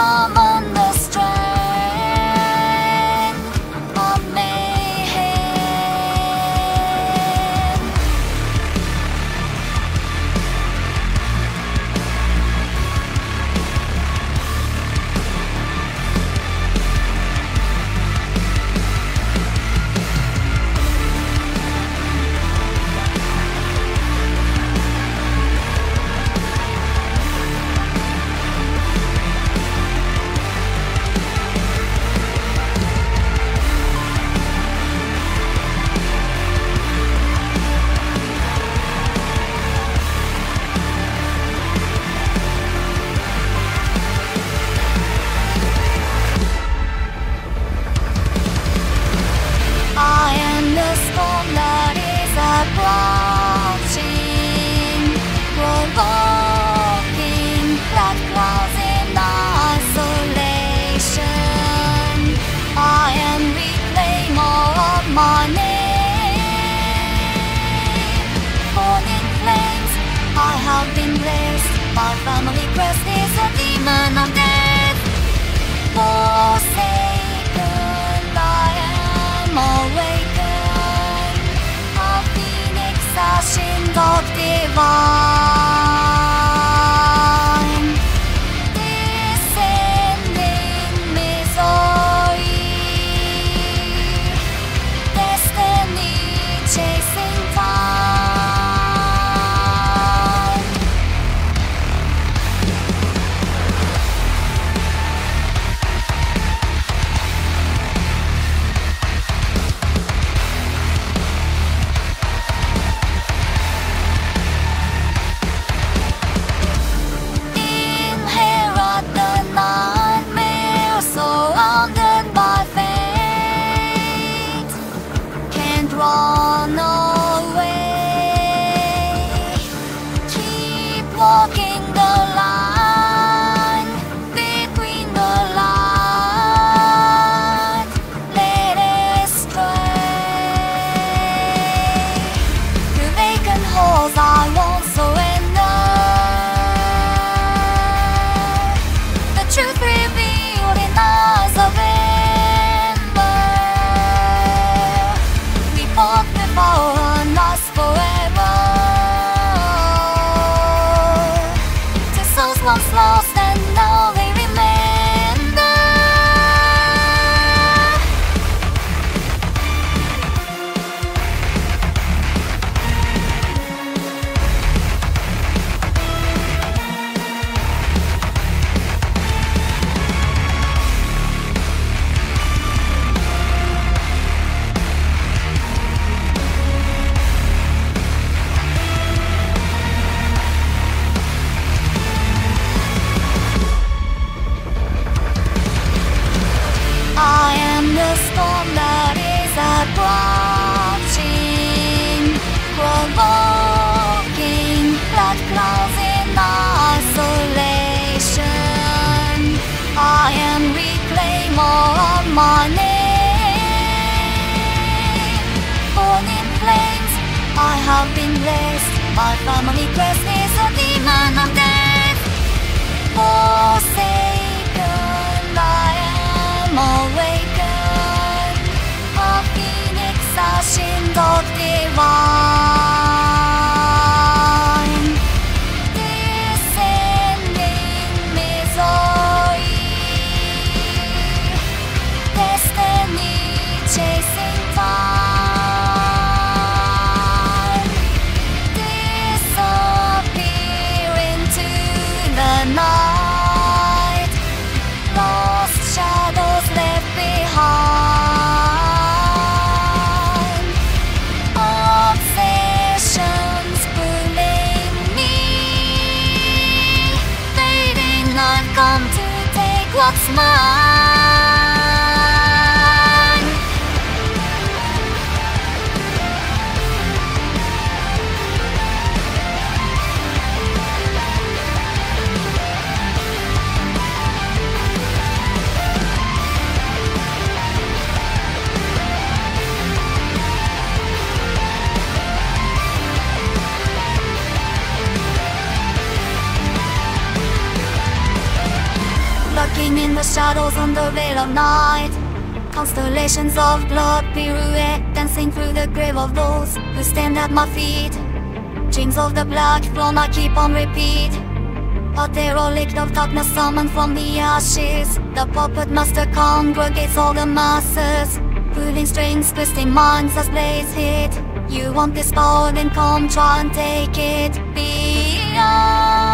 妈妈 My family crest is a demon of death. Forsaken I am awakened. A phoenix, a shin of divine. lost and now they remain approaching, provoking blood clouds in isolation. I am reclaimer of my name. Born in flames, I have been blessed. My family crest is a demon of death. Forsake. Draymond. In the shadows under veil of night. Constellations of blood pirouette Dancing through the grave of those who stand at my feet. Dreams of the black throne I keep on repeat. A derelict of darkness summoned from the ashes. The puppet master congregates all the masses Pulling strings, twisting minds as blaze hit. You want this power then come try and take it. Beyond